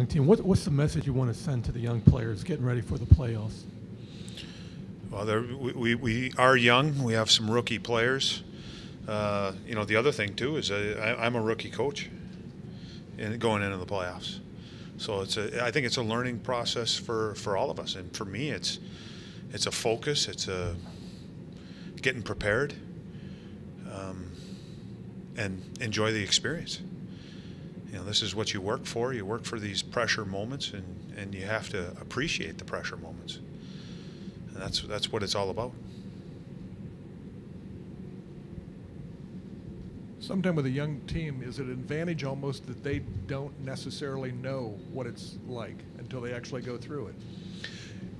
young team. What, what's the message you want to send to the young players getting ready for the playoffs? Well, we, we, we are young. We have some rookie players. Uh, you know, the other thing too is I, am a rookie coach, and going into the playoffs. So it's a, I think it's a learning process for, for all of us, and for me, it's it's a focus. It's a getting prepared, um, and enjoy the experience. You know, this is what you work for. You work for these pressure moments, and, and you have to appreciate the pressure moments. And that's that's what it's all about. Sometime with a young team, is it an advantage almost that they don't necessarily know what it's like until they actually go through it?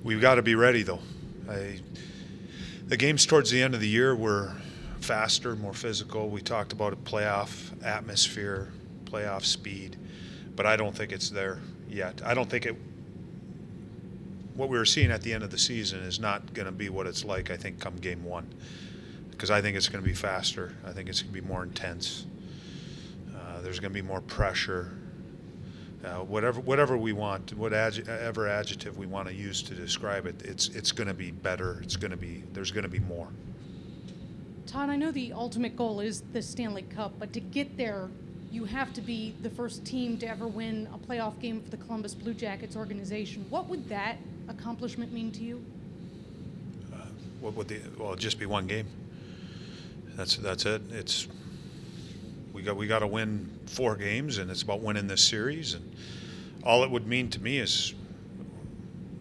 We've got to be ready, though. I, the games towards the end of the year were faster, more physical. We talked about a playoff atmosphere, playoff speed, but I don't think it's there yet. I don't think it. What we were seeing at the end of the season is not going to be what it's like. I think come game one, because I think it's going to be faster. I think it's going to be more intense. Uh, there's going to be more pressure. Uh, whatever whatever we want, whatever adjective we want to use to describe it, it's it's going to be better. It's going to be there's going to be more. Todd, I know the ultimate goal is the Stanley Cup, but to get there, you have to be the first team to ever win a playoff game for the Columbus Blue Jackets organization. What would that accomplishment mean to you? Uh, what would the well just be one game? That's that's it. It's we got we got to win four games, and it's about winning this series. And all it would mean to me is,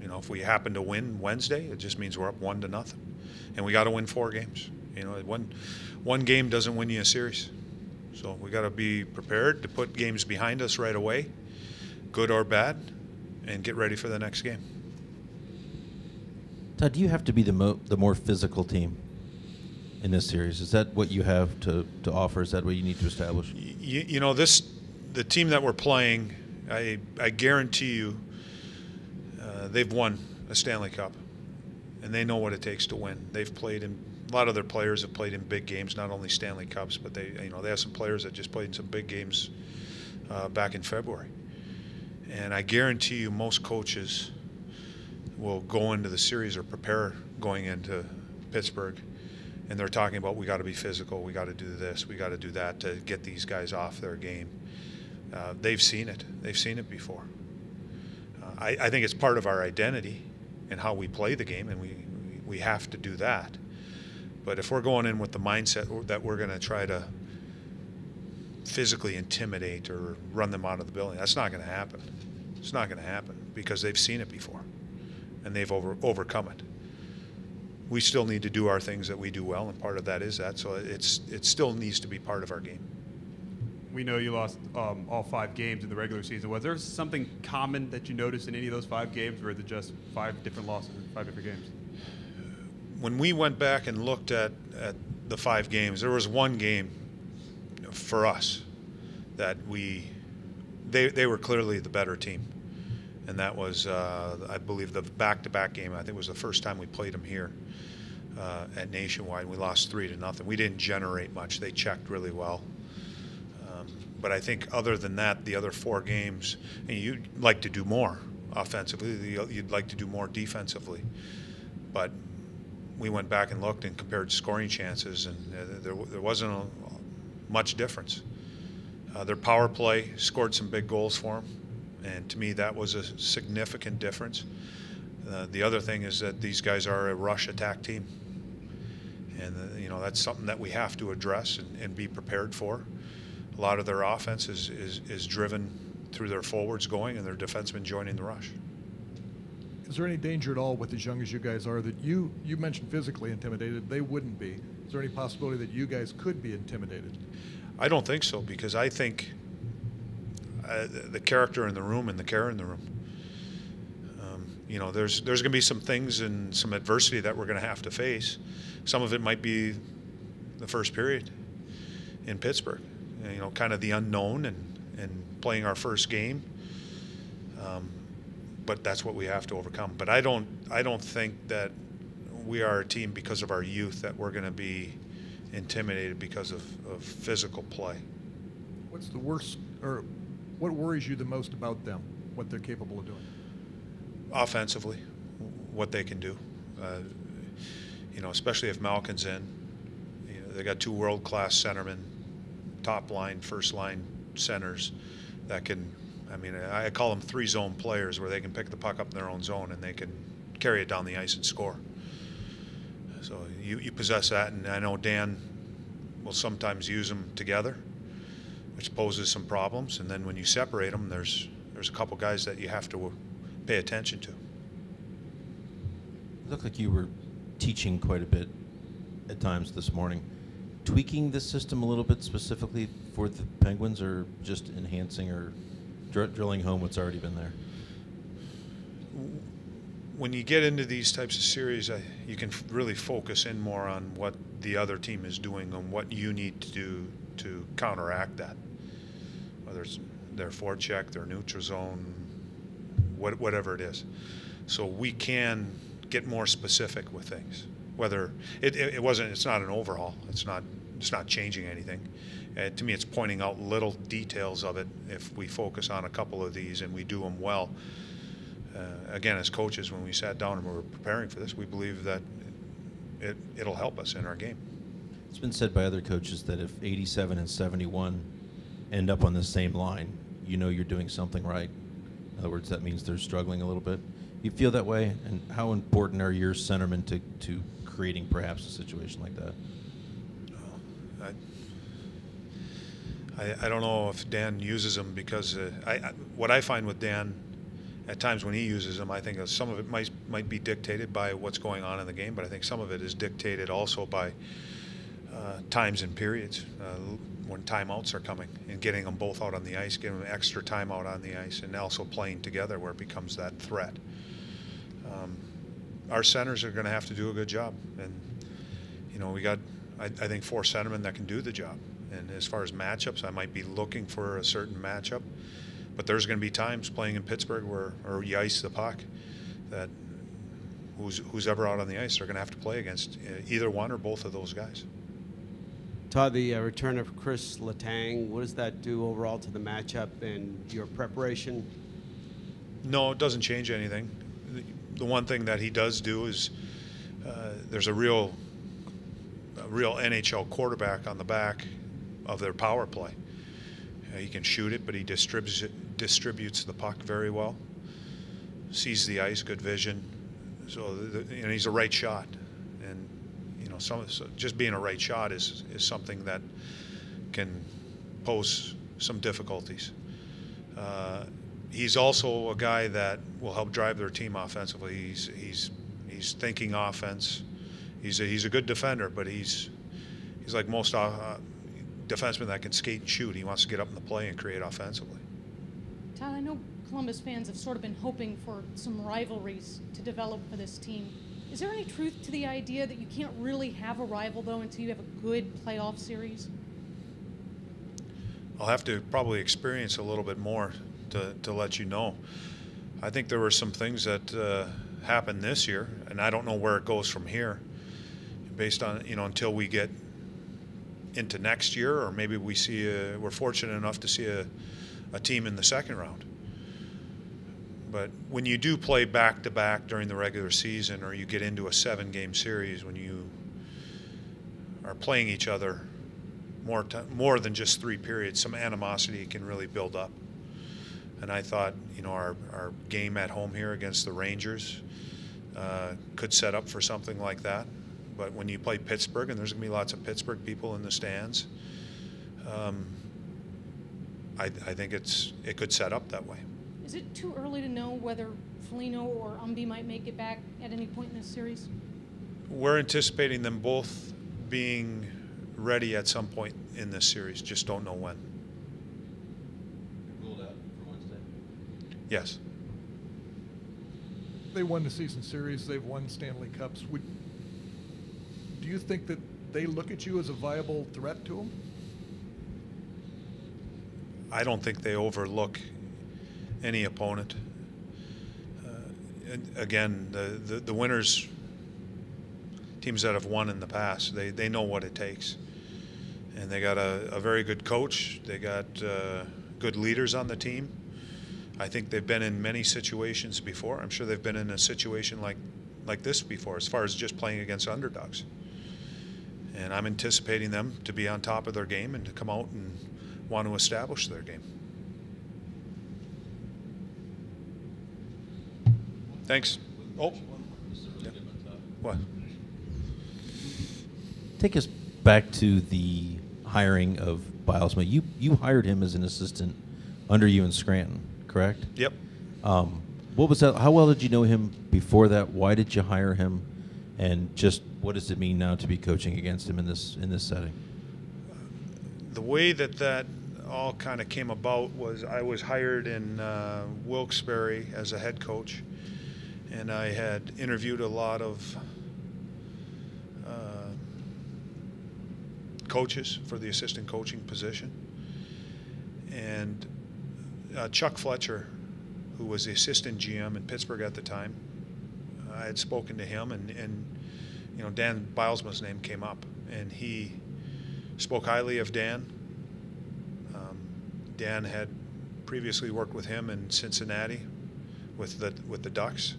you know, if we happen to win Wednesday, it just means we're up one to nothing, and we got to win four games. You know, one one game doesn't win you a series, so we got to be prepared to put games behind us right away, good or bad, and get ready for the next game. Todd, do you have to be the mo- the more physical team? in this series? Is that what you have to, to offer? Is that what you need to establish? You, you know, this the team that we're playing, I I guarantee you, uh, they've won a Stanley Cup, and they know what it takes to win. They've played in a lot of their players have played in big games, not only Stanley Cups, but they you know they have some players that just played in some big games uh, back in February. And I guarantee you, most coaches will go into the series or prepare going into Pittsburgh and they're talking about we got to be physical, we got to do this, we got to do that to get these guys off their game. Uh, they've seen it. They've seen it before. Uh, I, I, think it's part of our identity and how we play the game, and we we have to do that. But if we're going in with the mindset that we're going to try to physically intimidate or run them out of the building, that's not going to happen. It's not going to happen because they've seen it before, and they've over, overcome it we still need to do our things that we do well, and part of that is that. So it's it still needs to be part of our game. We know you lost um, all five games in the regular season. Was there something common that you noticed in any of those five games, or is it just five different losses in five different games? When we went back and looked at, at the five games, there was one game for us that we they, they were clearly the better team. And that was, uh, I believe, the back-to-back game. I think it was the first time we played them here uh, at Nationwide. We lost three to nothing. We didn't generate much. They checked really well. Um, but I think other than that, the other four games, and you'd like to do more offensively. You'd like to do more defensively. But we went back and looked and compared scoring chances, and uh, there, there wasn't a, much difference. Uh, their power play scored some big goals for them, and to me that was a significant difference. Uh, the other thing is that these guys are a rush attack team and uh, you know that's something that we have to address and, and, be prepared for. A lot of their offense is, is, is driven through their forwards going and their defensemen joining the rush. Is there any danger at all with as young as you guys are that you you mentioned physically intimidated? They wouldn't be. Is there any possibility that you guys could be intimidated? I don't think so because I think uh, the character in the room and the care in the room. Um, you know, there's there's going to be some things and some adversity that we're going to have to face some of it might be the first period in Pittsburgh. You know, kind of the unknown and, and playing our first game. Um, but that's what we have to overcome. But I don't I don't think that we are a team because of our youth that we're going to be intimidated because of, of physical play. What's the worst or what worries you the most about them? what they're capable of doing? offensively, what they can do. Uh, you know, especially if Malkin's in. You know, they got two world-class centermen, top line, first line centers that can. I mean, I call them three-zone players, where they can pick the puck up in their own zone and they can carry it down the ice and score. So you, you possess that, and I know Dan will sometimes use them together, which poses some problems. And then when you separate them, there's there's a couple guys that you have to pay attention to. It looked like you were teaching quite a bit at times this morning. Tweaking the system a little bit specifically for the Penguins, or just enhancing or dr- drilling home what's already been there? When you get into these types of series, I, you can really focus in more on what the other team is doing and what you need to do to counteract that. Whether it's their forecheck, their neutral zone, what, whatever it is. So we can get more specific with things. Whether it, it, it wasn't, it's not an overhaul. It's not, it's not changing anything. Uh, to me, it's pointing out little details of it. If we focus on a couple of these and we do them well, uh, again, as coaches, when we sat down and we were preparing for this, we believe that it, it'll help us in our game. It's been said by other coaches that if 87 and 71 end up on the same line, you know you're doing something right. In other words, that means they're struggling a little bit. You feel that way, and how important are your centermen to, to creating perhaps a situation like that? I, I, I don't know if Dan uses them because uh, I, I, what I find with Dan, at times when he uses them, I think some of it might might be dictated by what's going on in the game, but I think some of it is dictated also by uh, times and periods uh, when timeouts are coming and getting them both out on the ice, giving them extra time out on the ice, and also playing together where it becomes that threat. Um, our centers are going to have to do a good job, and you know we got I, I think four centermen that can do the job. And as far as matchups, I might be looking for a certain matchup, but there's going to be times playing in Pittsburgh where or you ice the puck that who's who's ever out on the ice are going to have to play against uh, either one or both of those guys. Todd, the uh, return of Chris Letang, what does that do overall to the matchup and your preparation? No, it doesn't change anything. The, the one thing that he does do is uh, there's a real, a real NHL quarterback on the back of their power play. Uh, he can shoot it, but he distributes it, distributes the puck very well. Sees the ice, good vision. So, the, and he's a right shot, and you know, some so just being a right shot is is something that can pose some difficulties. Uh, he's also a guy that will help drive their team offensively. He's he's he's thinking offense. He's a, he's a good defender, but he's he's like most uh, defensemen that can skate and shoot. He wants to get up in the play and create offensively. Todd, I know Columbus fans have sort of been hoping for some rivalries to develop for this team. Is there any truth to the idea that you can't really have a rival though until you have a good playoff series? I'll have to probably experience a little bit more to, to let you know. I think there were some things that uh, happened this year, and I don't know where it goes from here, based on you know until we get into next year, or maybe we see a, we're fortunate enough to see a, a team in the second round. But when you do play back to back during the regular season, or you get into a seven game series, when you are playing each other more t- more than just three periods, some animosity can really build up. And I thought, you know, our, our game at home here against the Rangers uh, could set up for something like that. But when you play Pittsburgh, and there's going to be lots of Pittsburgh people in the stands, um, I, I think it's it could set up that way. Is it too early to know whether Foligno or Umby might make it back at any point in this series? We're anticipating them both being ready at some point in this series. Just don't know when. Ruled out for Wednesday. Yes. They won the season series. They've won Stanley Cups. Would do you think that they look at you as a viable threat to them? I don't think they overlook any opponent. Uh, again, the, the, the winners, teams that have won in the past, they, they know what it takes. And they got a, a very good coach. They got uh, good leaders on the team. I think they've been in many situations before. I'm sure they've been in a situation like like this before, as far as just playing against underdogs. And I'm anticipating them to be on top of their game and to come out and want to establish their game. Thanks. Oh. Yeah. What? Take us back to the hiring of Bylsma. You you hired him as an assistant under you in Scranton, correct? Yep. Um, what was that? How well did you know him before that? Why did you hire him? And just what does it mean now to be coaching against him in this in this setting? The way that that all kind of came about was I was hired in uh, Wilkes-Barre as a head coach, and I had interviewed a lot of uh, coaches for the assistant coaching position, and uh, Chuck Fletcher, who was the assistant GM in Pittsburgh at the time, I had spoken to him, and, and you know Dan Bylsma's name came up, and he spoke highly of Dan. Um, Dan had previously worked with him in Cincinnati with the with the Ducks,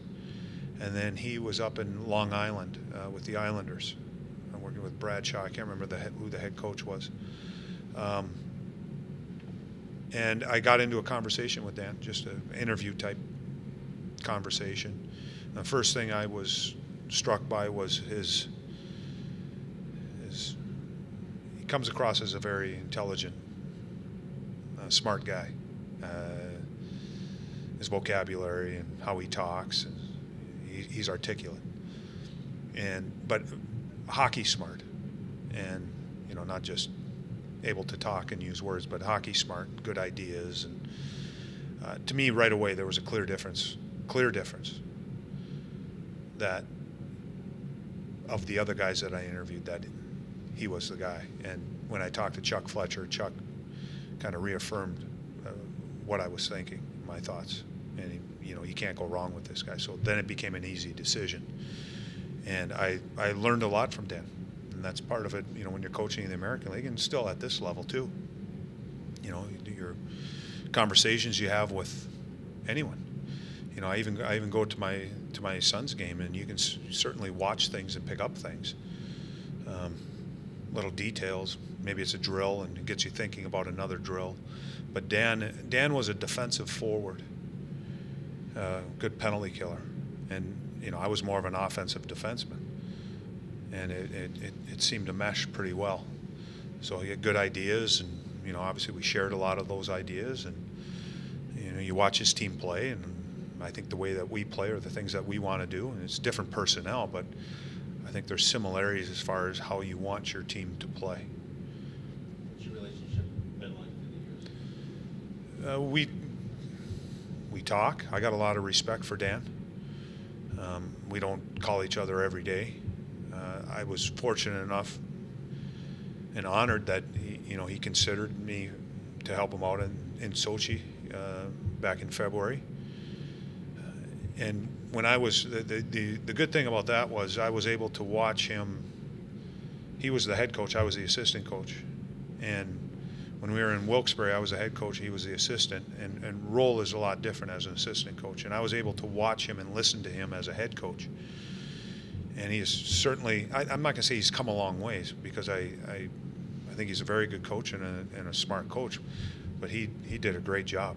and then he was up in Long Island uh, with the Islanders, working with Bradshaw. I can't remember the who the head coach was. Um, and I got into a conversation with Dan, just an interview type conversation. The first thing I was struck by was his his he comes across as a very intelligent, uh, smart guy. Uh, his vocabulary and how he talks, he, he's articulate, and but hockey smart, and you know not just able to talk and use words, but hockey smart, good ideas, and uh, to me right away there was a clear difference, clear difference that of the other guys that I interviewed that he was the guy. And when I talked to Chuck Fletcher, Chuck kind of reaffirmed uh, what I was thinking, my thoughts. And he, you know, you can't go wrong with this guy. So then it became an easy decision. And I, I learned a lot from Dan. And that's part of it, you know, when you're coaching in the American League and still at this level too. You know, your conversations you have with anyone. You know, I even I even go to my to my son's game, and you can certainly watch things and pick up things, um, little details. Maybe it's a drill, and it gets you thinking about another drill. But Dan Dan was a defensive forward, uh, good penalty killer, and you know I was more of an offensive defenseman, and it it, it, it seemed to mesh pretty well. So he had good ideas, and you know obviously we shared a lot of those ideas, and you know you watch his team play and I think the way that we play are the things that we want to do, and it's different personnel, but I think there's similarities as far as how you want your team to play. What's your relationship been like through the years? Uh, we we talk. I got a lot of respect for Dan. Um, we don't call each other every day. Uh, I was fortunate enough and honored that he, you know he considered me to help him out in, in Sochi uh, back in February. And when I was the, the, the good thing about that was I was able to watch him. He was the head coach. I was the assistant coach, and when we were in Wilkes-Barre, I was the head coach. He was the assistant, and, and role is a lot different as an assistant coach. And I was able to watch him and listen to him as a head coach. And he is certainly, I, I'm not going to say he's come a long ways because I, I, I think he's a very good coach and a, and a smart coach, but he, he did a great job.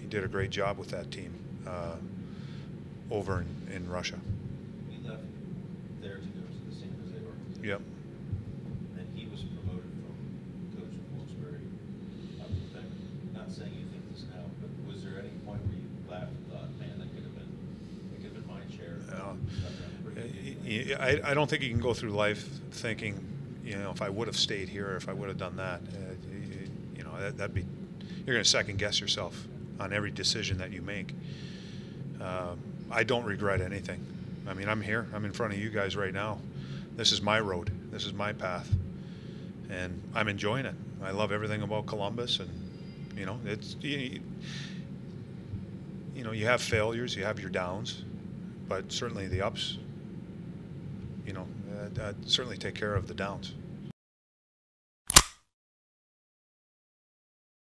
He did a great job with that team uh, over in, in Russia. He left there to go to the San Jose organization. Yep. And he was promoted from coach of Wilkes-Barre up to Becker. Not saying you think this now, but was there any point where you laughed and thought, man, that could have been, that could have been my chair? Uh, Stuck around pretty good." I, I don't think you can go through life thinking, you know, if I would have stayed here, if I would have done that, uh, you, you know, that, that'd be, you're going to second guess yourself on every decision that you make. Um, I don't regret anything. I mean, I'm here. I'm in front of you guys right now. This is my road. This is my path, and I'm enjoying it. I love everything about Columbus, and you know, it's you, you know, you have failures, you have your downs, but certainly the ups. You know, uh, uh, certainly take care of the downs.